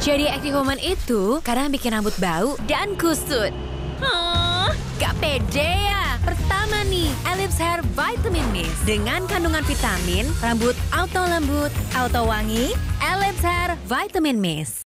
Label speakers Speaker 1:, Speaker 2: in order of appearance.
Speaker 1: Jadi active woman itu kadang bikin rambut bau dan kusut. Huh, gak pede ya. Pertama nih, Ellipse Hair Vitamin Mist. Dengan kandungan vitamin, rambut auto lembut, auto wangi, Ellipse Hair Vitamin Mist.